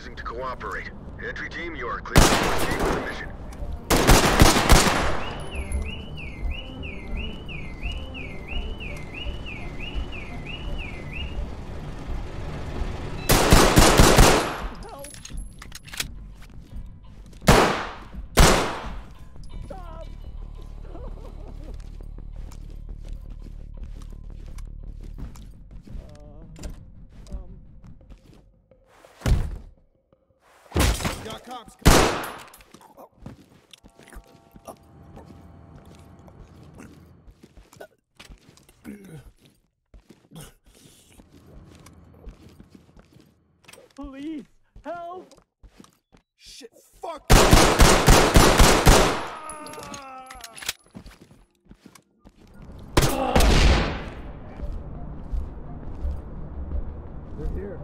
refusing to cooperate. Entry team, you are clear to proceed with the mission. Got cops. Please, help! Shit, fuck! They're here.